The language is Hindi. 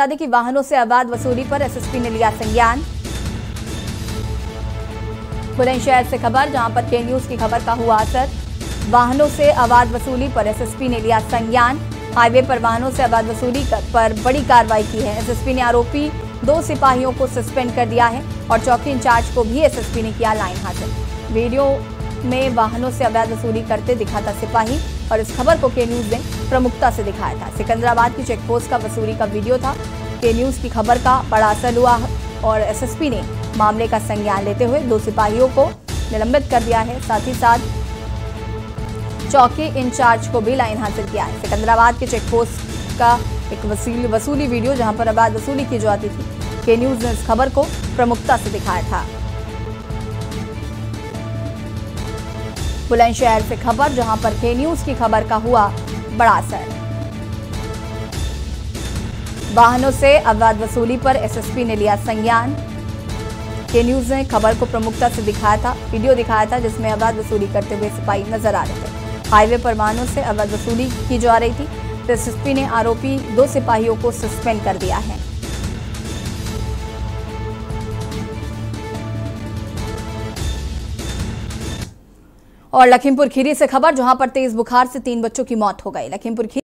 बता दें कि वाहनों से अवैध वसूली पर एसएसपी ने लिया संज्ञान। बुलंदशहर से खबर, जहाँ पर के न्यूज़ की खबर का हुआ असर। वाहनों से अवैध वसूली पर एसएसपी ने लिया संज्ञान। हाईवे पर वाहनों से अवैध वसूली कर- पर बड़ी कार्रवाई की है। एसएसपी ने आरोपी दो सिपाहियों को सस्पेंड कर दिया है और चौकी इंचार्ज को भी एसएसपी ने किया लाइन हासिल वीडियो में वाहनों से अवैध वसूली करते दिखा था सिपाही और इस खबर को के न्यूज़ ने प्रमुखता से दिखाया था। सिकंदराबाद की चेकपोस्ट का वसूली का वीडियो था। के न्यूज़ की खबर का बड़ा असर हुआ और एसएसपी ने मामले का संज्ञान लेते हुए दो सिपाहियों को निलंबित कर दिया है। साथ ही साथ चौकी इंचार्ज को भी लाइन हासिल किया है। सिकंदराबाद के चेकपोस्ट का एक वसूली वसूली वीडियो जहाँ पर अवैध वसूली की जाती थी। के न्यूज़ ने इस खबर को प्रमुखता से दिखाया था। बुलंदशहर से खबर, जहाँ पर के न्यूज़ की खबर का हुआ बड़ा असर। वाहनों से अवैध वसूली पर एसएसपी ने लिया संज्ञान। के न्यूज़ ने खबर को प्रमुखता से दिखाया था, वीडियो दिखाया था, जिसमें अवैध वसूली करते हुए सिपाही नज़र आ रहे थे। हाईवे पर वाहनों से अवैध वसूली की जा रही थी। एसएसपी ने आरोपी दो सिपाहियों को सस्पेंड कर दिया है। और लखीमपुर खीरी से खबर, जहाँ पर तेज बुखार से तीन बच्चों की मौत हो गई। लखीमपुर खीरी